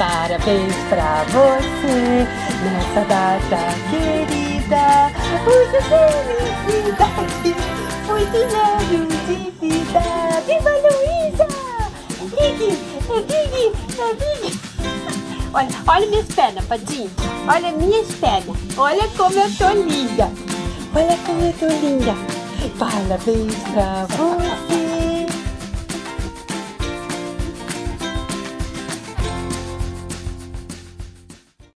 Parabéns pra você nessa data querida. Muitas felicidade, muitos anos de vida. Viva Luísa! É Big, é Big, é Big. Olha, olha minhas pernas, Padinho. Olha minhas pernas. Olha como eu tô linda. Olha como eu tô linda. Parabéns pra você